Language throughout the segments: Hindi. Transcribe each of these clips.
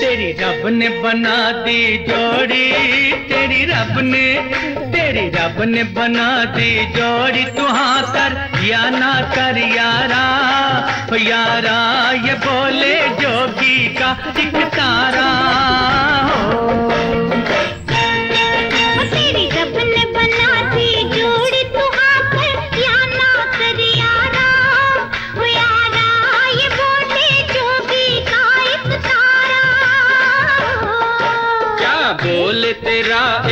तेरी रब ने बना दी जोड़ी, तेरी रब ने, तेरी रब ने बना दी जोड़ी। तू हाँ कर या ना कर यारा यारा, ये बोले जोगी का एक तारा। हो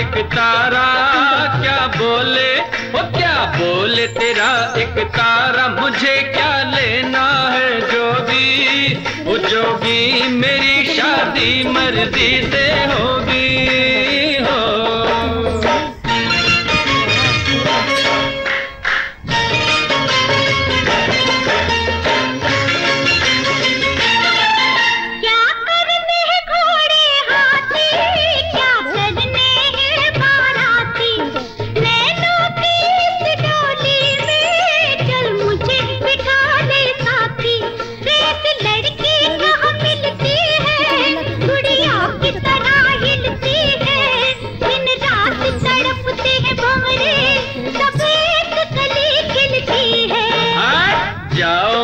एक तारा, क्या बोले? वो क्या बोले तेरा? एक तारा, मुझे क्या लेना है जोगी? वो जोगी मेरी शादी मर्ज़ी से होगी।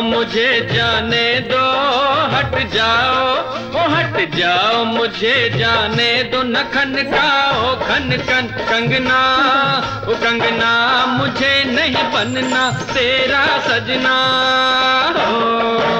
मुझे जाने दो, हट जाओ। ओ, हट जाओ, मुझे जाने दो। न खन खाओ खन खन, कंगना। ओ, कंगना, मुझे नहीं बनना, तेरा सजना। हो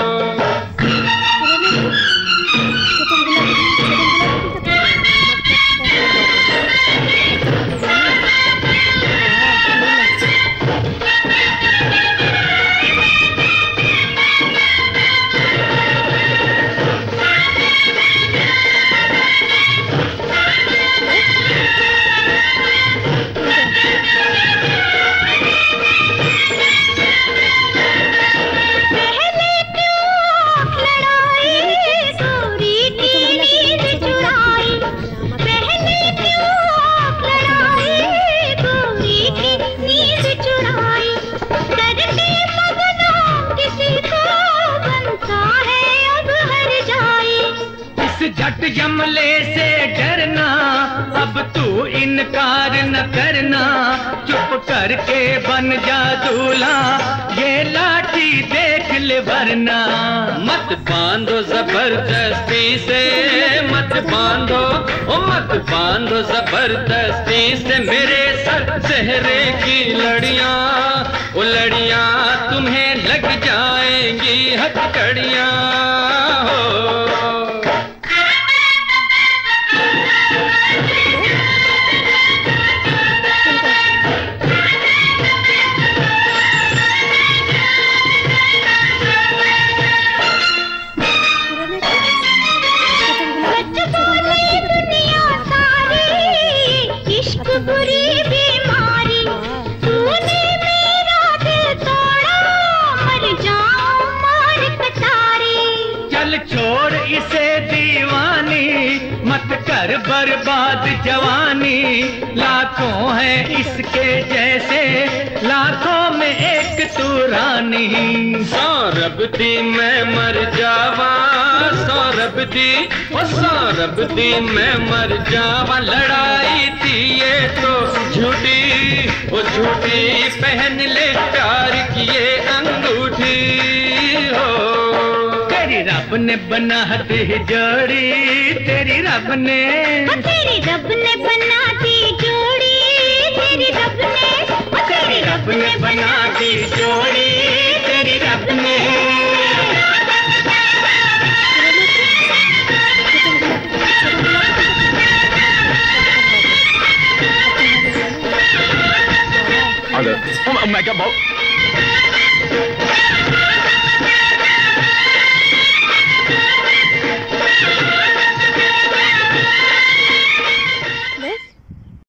झट जमले से डरना, अब तू इनकार न करना। चुप करके बन जा दूल्हा, ये लाठी देख ले वरना। मत बांधो ज़बरदस्ती से, मत बांधो, ओ मत बांधो ज़बरदस्ती से मेरे सर चेहरे की लड़ियाँ। ओ लड़ियाँ तुम्हें लग जाएँगी हथकड़ियाँ। कर बर्बाद जवानी लाखों है इसके जैसे लाखों में एक तू रानी सौरभ दी मैं मर जावा सौरभ दी ओ सौरभ दी मैं मर जावा। लड़ाई थी ये तो झूठी वो झूठी पहन ले प्यार की ये अंगूठी हो। तेरी रब ने बना दी जोड़ी रब ने तेरी रब ने बना दी जोड़ी तेरी रब ने तेरी रब ने बना दी जोड़ी तेरी रब ने. Oh, मैं क्या बहुत